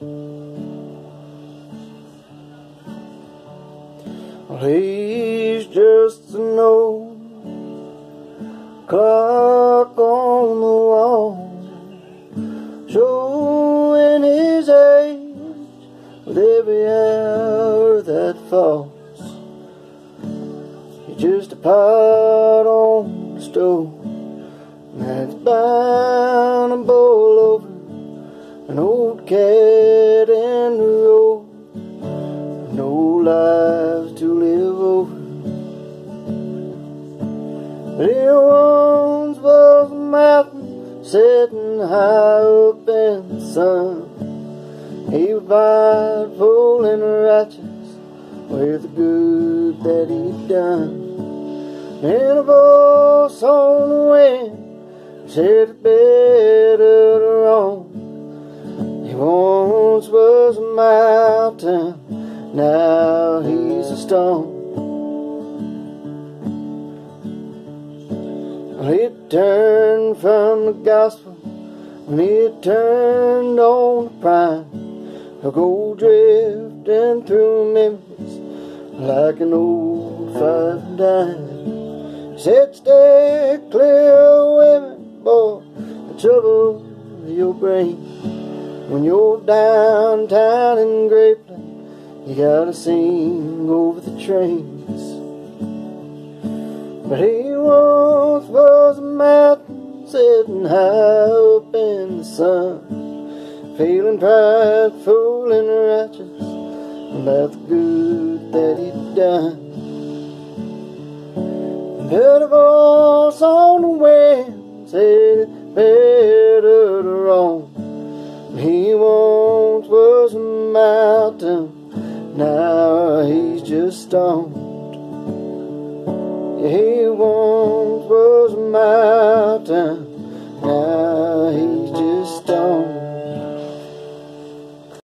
He's just an old clock on the wall, showing his age with every hour that falls. He's just a pot on the stove that's bound to boil old cat in the road. No lives to live over. But it once was a mountain sitting high up in the sun. He was prideful and righteous with the good that he'd done. And a voice on the wind said better. He once was a mountain, now he's a stone. Well, he turned from the gospel when he turned on the prime. A go drifting through memories like an old five dime. He said, stay clear women, boy, and trouble your brain. When you're downtown in Grapeland, you gotta sing over the trains. But he once was a mountain sitting high up in the sun, feeling prideful and righteous about the good that he'd done. Heard a voice on the wind said it better to roam. Was a mountain, now he's just stoned. Yeah, he once was a mountain,